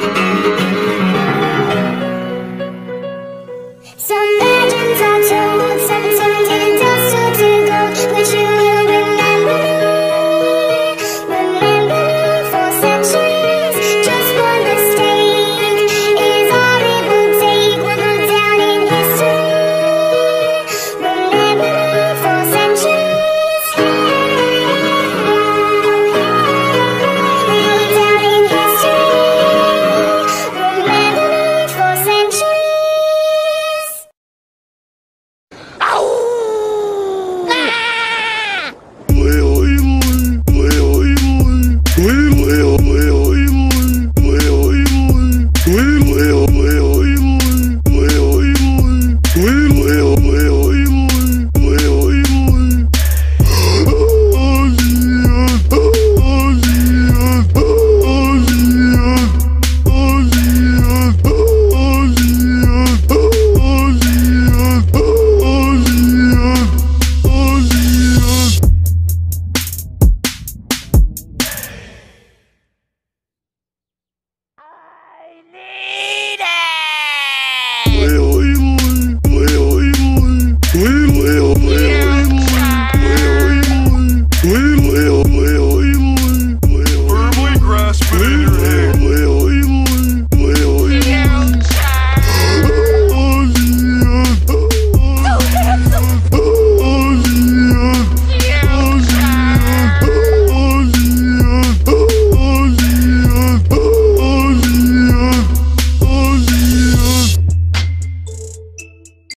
Thank you.